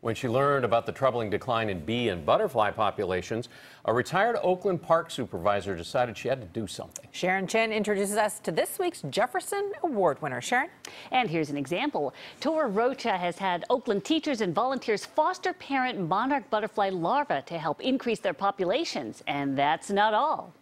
When she learned about the troubling decline in bee and butterfly populations, a retired Oakland park supervisor decided she had to do something. Sharon Chin introduces us to this week's Jefferson Award winner. Sharon? And here's an example. Tora Rocha has had Oakland teachers and volunteers foster parent monarch butterfly larvae to help increase their populations. And that's not all.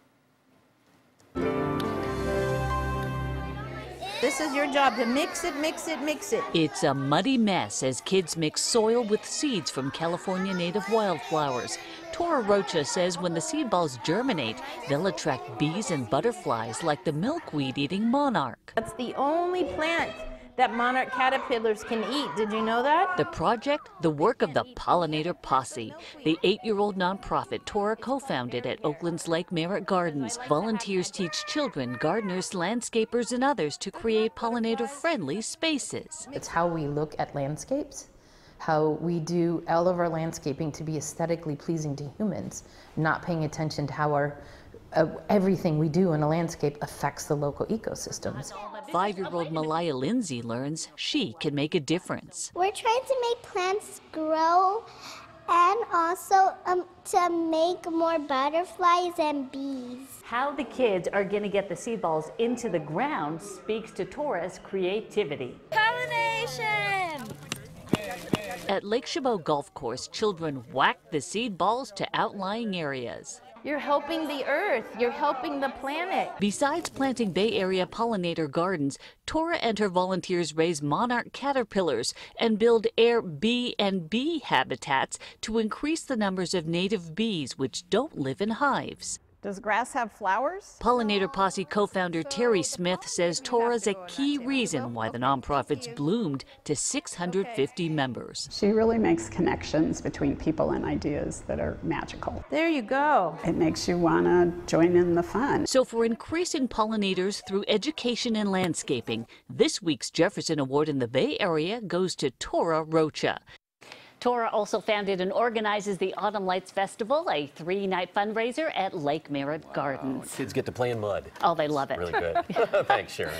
This is your job to mix it, mix it, mix it. It's a muddy mess as kids mix soil with seeds from California native wildflowers. Tora Rocha says when the seed balls germinate, they'll attract bees and butterflies like the milkweed eating monarch. That's the only plant that monarch caterpillars can eat. Did you know that? The project, the work of the Pollinator Posse, the eight-year-old nonprofit Tora co-founded at Oakland's Lake Merritt Gardens. Volunteers teach children, gardeners, landscapers, and others to create pollinator-friendly spaces. It's how we look at landscapes how we do all of our landscaping to be aesthetically pleasing to humans, not paying attention to how our uh, everything we do in a landscape affects the local ecosystems. Five-year-old Malaya Lindsay learns she can make a difference. We're trying to make plants grow and also um, to make more butterflies and bees. How the kids are going to get the seed balls into the ground speaks to Tora's creativity. Pollination! At Lake Chabot Golf Course, children whack the seed balls to outlying areas. You're helping the earth. You're helping the planet. Besides planting Bay Area pollinator gardens, Tora and her volunteers raise monarch caterpillars and build Airbnb habitats to increase the numbers of native bees which don't live in hives. Does grass have flowers? Pollinator Posse co-founder Terry Smith says Tora's a key reason why the nonprofit's bloomed to 650 members. She really makes connections between people and ideas that are magical. There you go. It makes you want to join in the fun. So for increasing pollinators through education and landscaping, this week's Jefferson Award in the Bay Area goes to Tora Rocha. Tora also founded and organizes the Autumn Lights Festival, a three-night fundraiser at Lake Merritt wow. Gardens. Kids get to play in mud. Oh, they love it. Really good. Thanks, Sharon.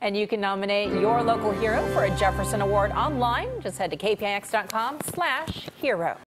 And you can nominate your local hero for a Jefferson Award online. Just head to kpix.com slash hero.